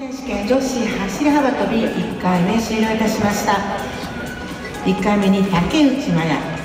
選手権女子走り幅跳び1回目終了いたしました。1回目に竹内麻也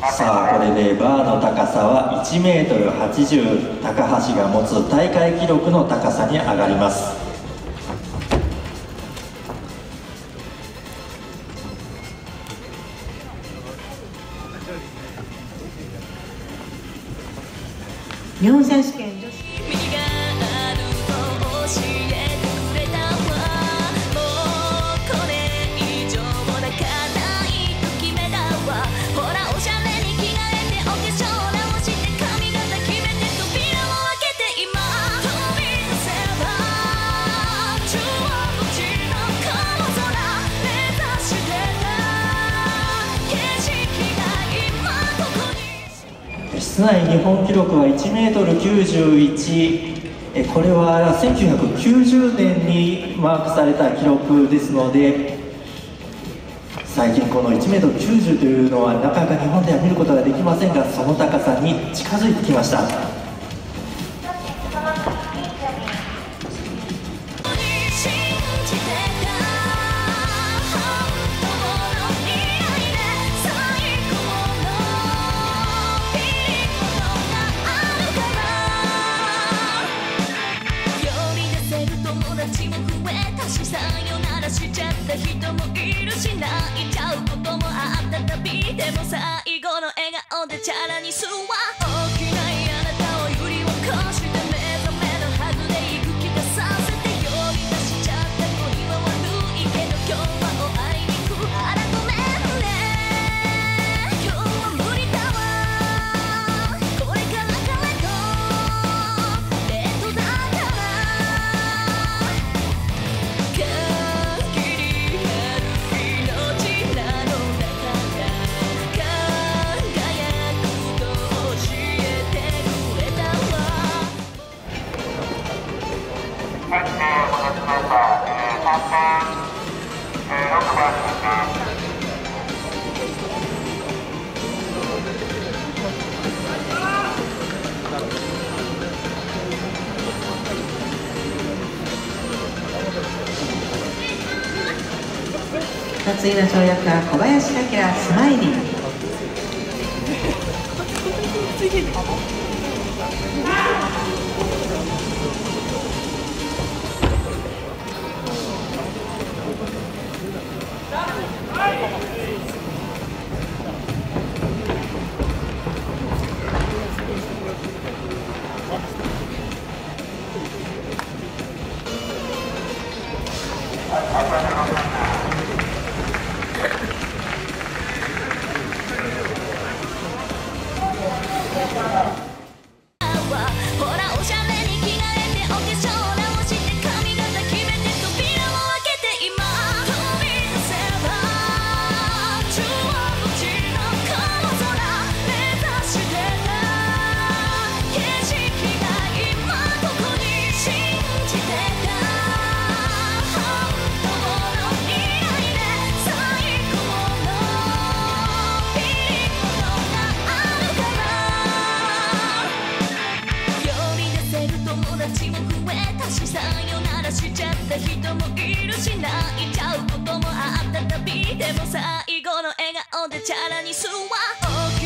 さあこれでバーの高さは 1m80 高橋が持つ大会記録の高さに上がります。日本選手権内日本記録は 1m91 これは1990年にマークされた記録ですので最近この 1m90 というのはなかなか日本では見ることができませんがその高さに近づいてきました。た人もいるしないちゃうこともあったたびでもさ次の跳躍は小林明スマイリー。さよならしちゃった人もいるし泣いちゃうこともあった旅でも最後の笑顔でチャラにすわ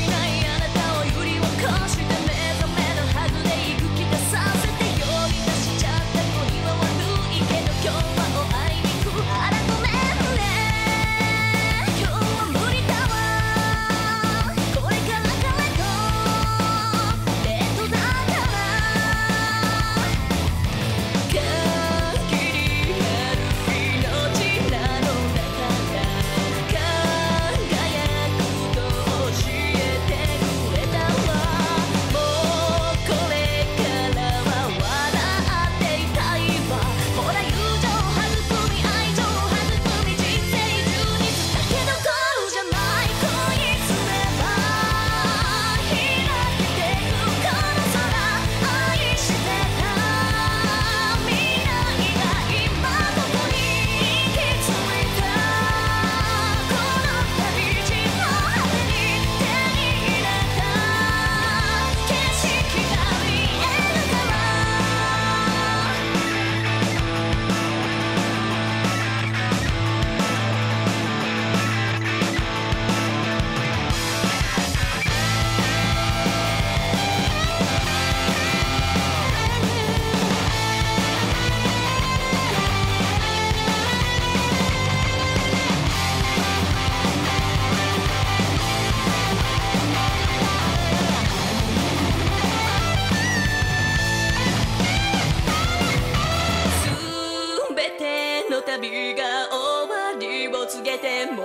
旅が終わりを告げても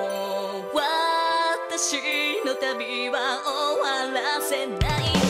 私の旅は終わらせない。